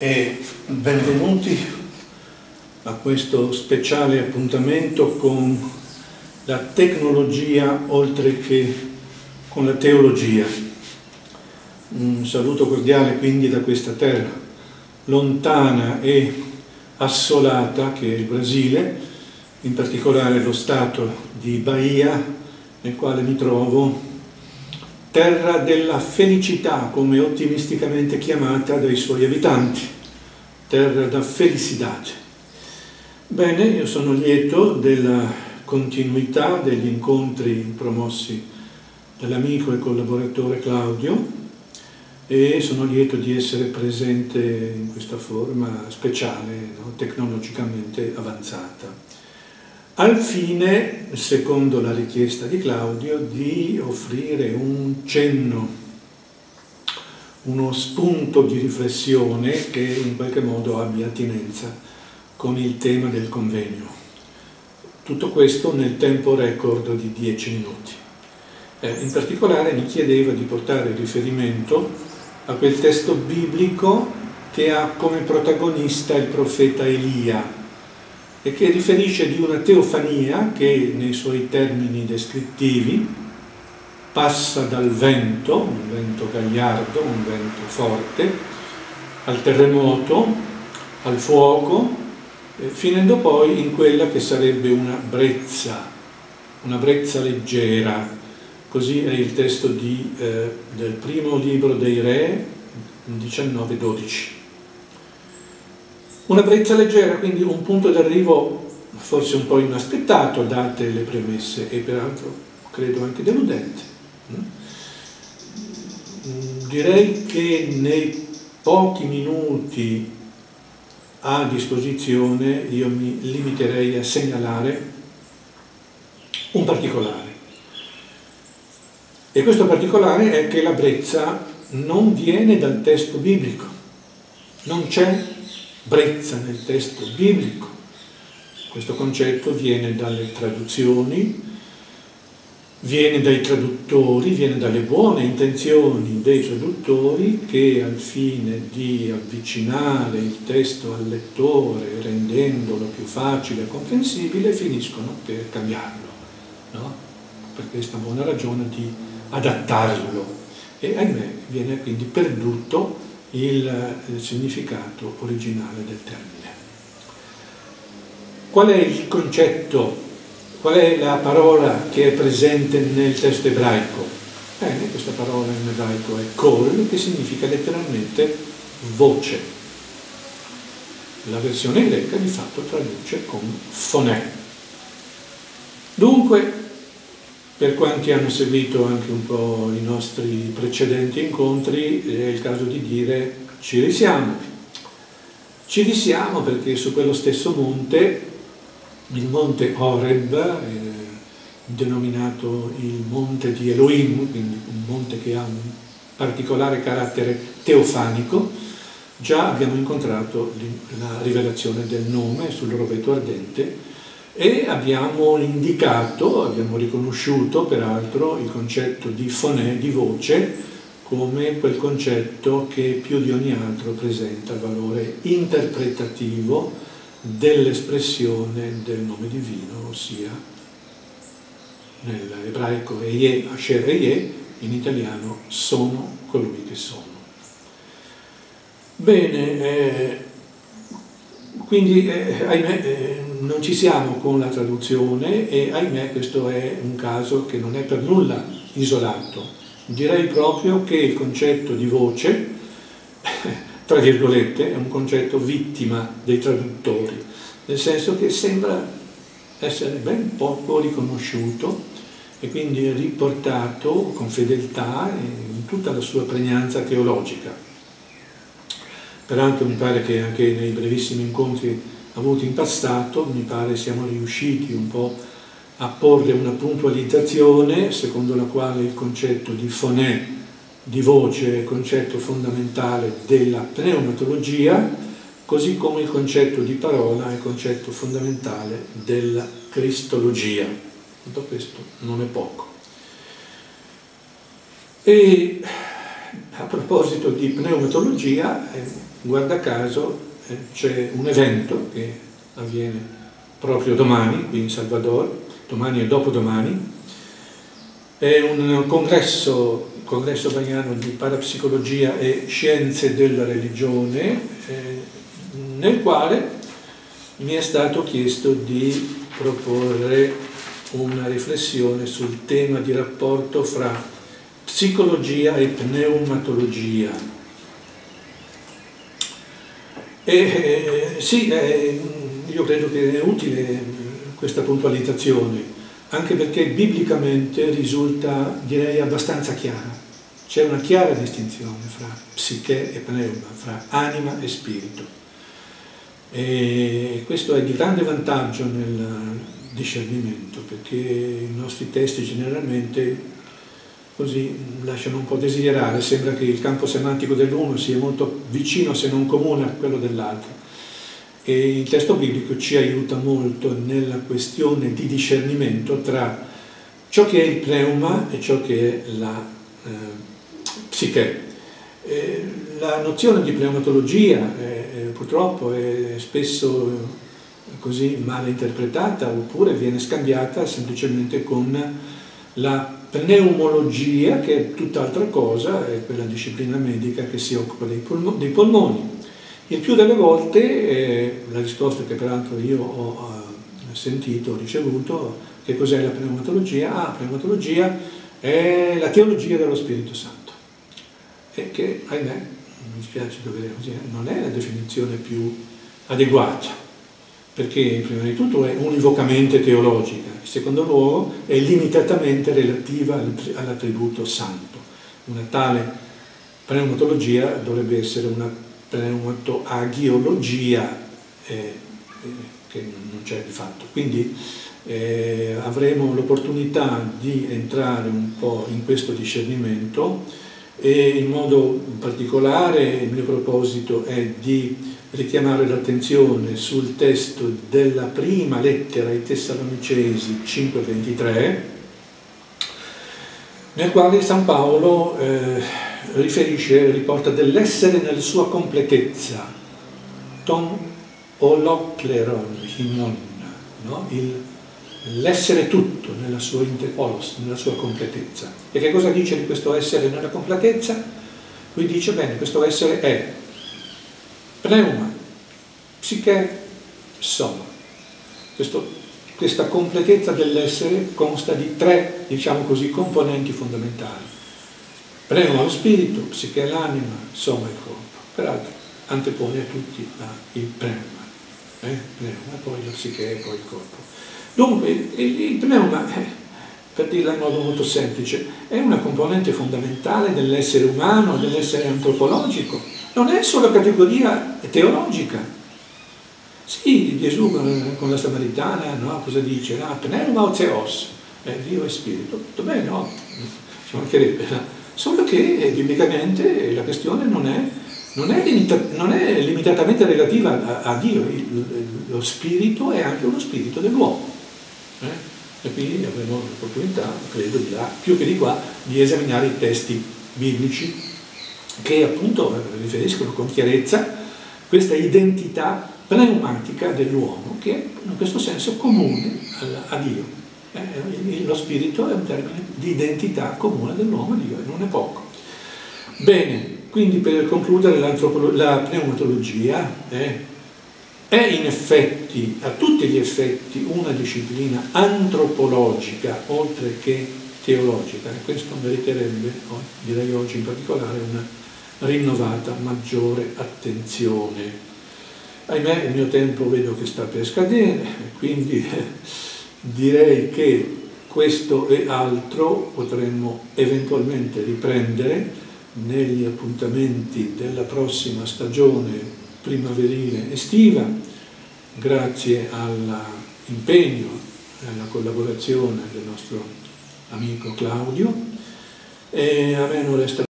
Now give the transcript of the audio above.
e benvenuti a questo speciale appuntamento con la tecnologia oltre che con la teologia. Un saluto cordiale quindi da questa terra lontana e assolata che è il Brasile, in particolare lo stato di Bahia nel quale mi trovo terra della felicità, come ottimisticamente chiamata dai suoi abitanti, terra da felicidade. Bene, io sono lieto della continuità degli incontri promossi dall'amico e collaboratore Claudio e sono lieto di essere presente in questa forma speciale, no? tecnologicamente avanzata al fine, secondo la richiesta di Claudio, di offrire un cenno, uno spunto di riflessione che in qualche modo abbia attinenza con il tema del convegno. Tutto questo nel tempo record di 10 minuti. Eh, in particolare mi chiedeva di portare riferimento a quel testo biblico che ha come protagonista il profeta Elia, e che riferisce di una teofania che nei suoi termini descrittivi passa dal vento, un vento gagliardo, un vento forte, al terremoto, al fuoco, eh, finendo poi in quella che sarebbe una brezza, una brezza leggera. Così è il testo di, eh, del primo libro dei Re, 19-12. Una brezza leggera, quindi un punto d'arrivo forse un po' inaspettato date le premesse e peraltro credo anche deludente. Mm? Direi che nei pochi minuti a disposizione io mi limiterei a segnalare un particolare. E questo particolare è che la brezza non viene dal testo biblico, non c'è brezza nel testo biblico. Questo concetto viene dalle traduzioni, viene dai traduttori, viene dalle buone intenzioni dei traduttori che al fine di avvicinare il testo al lettore rendendolo più facile e comprensibile finiscono per cambiarlo, no? per questa buona ragione di adattarlo e ahimè viene quindi perduto il, significato originale del termine. Qual è il concetto, qual è la parola che è presente nel testo ebraico? Bene, questa parola in ebraico è kol, che significa letteralmente voce. La versione greca di fatto traduce con fonè. Dunque, per quanti hanno seguito anche un po' i nostri precedenti incontri, è il caso di dire ci risiamo. Ci risiamo perché su quello stesso monte, il monte Horeb, eh, denominato il monte di Elohim, quindi un monte che ha un particolare carattere teofanico, già abbiamo incontrato la rivelazione del nome sul rovetto ardente e abbiamo indicato, abbiamo riconosciuto peraltro il concetto di fonè, di voce, come quel concetto che più di ogni altro presenta valore interpretativo dell'espressione del nome divino, ossia nell'ebraico Eye, Asher Eye, in italiano sono colui che sono. Bene, eh, quindi eh, ahimè eh, non ci siamo con la traduzione e ahimè questo è un caso che non è per nulla isolato. Direi proprio che il concetto di voce, tra virgolette, è un concetto vittima dei traduttori, nel senso che sembra essere ben poco riconosciuto e quindi riportato con fedeltà in tutta la sua pregnanza teologica. Peraltro mi pare che anche nei brevissimi incontri avuti in passato, mi pare siamo riusciti un po' a porre una puntualizzazione secondo la quale il concetto di fonè, di voce, è concetto fondamentale della pneumatologia, così come il concetto di parola è concetto fondamentale della cristologia. Tutto questo non è poco. E a proposito di pneumatologia, eh, guarda caso c'è un evento che avviene proprio domani qui in Salvador, domani e dopodomani, è un congresso, congresso bagnano di parapsicologia e scienze della religione, eh, nel quale mi è stato chiesto di proporre una riflessione sul tema di rapporto fra psicologia e pneumatologia. Eh, sì, eh, io credo che è utile questa puntualizzazione anche perché biblicamente risulta, direi, abbastanza chiara. C'è una chiara distinzione fra psiche e pneuma, fra anima e spirito. E questo è di grande vantaggio nel discernimento, perché i nostri testi generalmente così lasciano un po' desiderare, sembra che il campo semantico dell'uno sia molto vicino, se non comune, a quello dell'altro e il testo biblico ci aiuta molto nella questione di discernimento tra ciò che è il pneuma e ciò che è la eh, psiche. Eh, la nozione di pneumatologia eh, purtroppo è spesso così male interpretata oppure viene scambiata semplicemente con la pneumologia che è tutt'altra cosa, è quella disciplina medica che si occupa dei, polmo dei polmoni. Il più delle volte, eh, la risposta che peraltro io ho eh, sentito, ho ricevuto, che cos'è la pneumatologia? Ah, la pneumatologia è la teologia dello Spirito Santo, e che, ahimè, mi spiace dover così, non è la definizione più adeguata, perché prima di tutto è univocamente teologica, in secondo luogo è limitatamente relativa all'attributo santo. Una tale pneumatologia dovrebbe essere una pneumotoagiologia eh, eh, che non c'è di fatto. Quindi eh, avremo l'opportunità di entrare un po' in questo discernimento e in modo particolare il mio proposito è di richiamare l'attenzione sul testo della prima lettera ai Tessalonicesi 5.23 nel quale San Paolo eh, riferisce, riporta dell'essere nella sua completezza, ton olokleron no? l'essere tutto nella sua intepolos, nella sua completezza. E che cosa dice di questo essere nella completezza? Lui dice, bene, questo essere è pneuma, psiche, soma. Questo, questa completezza dell'essere consta di tre, diciamo così, componenti fondamentali Pneuma lo spirito, psiche l'anima, soma il corpo. Peraltro antepone a tutti il pneuma, eh? pneuma, poi la psiche e poi il corpo. Dunque il, il pneuma, eh, per dirla in modo molto semplice, è una componente fondamentale dell'essere umano, dell'essere antropologico. Non è solo categoria teologica. Sì, Gesù con la Samaritana, no? cosa dice? Ah, pneuma o theos? Eh, Dio è spirito. Tutto bene, no? Ci mancherebbe. Solo che eh, biblicamente la questione non è, non è, limita, non è limitatamente relativa a, a Dio, il, lo spirito è anche uno spirito dell'uomo. Eh? E quindi avremo l'opportunità, credo, di là, più che di qua, di esaminare i testi biblici che appunto riferiscono con chiarezza questa identità pneumatica dell'uomo che è in questo senso comune a Dio. Eh, lo spirito è un termine di identità comune dell'uomo e Dio, e non è poco. Bene, quindi per concludere la pneumatologia eh, è in effetti, a tutti gli effetti, una disciplina antropologica oltre che teologica e questo meriterebbe, direi oggi in particolare, una rinnovata maggiore attenzione. Ahimè, il mio tempo vedo che sta per scadere, quindi direi che questo e altro potremmo eventualmente riprendere negli appuntamenti della prossima stagione primaverile estiva, grazie all'impegno e alla collaborazione del nostro amico Claudio. E a me non resta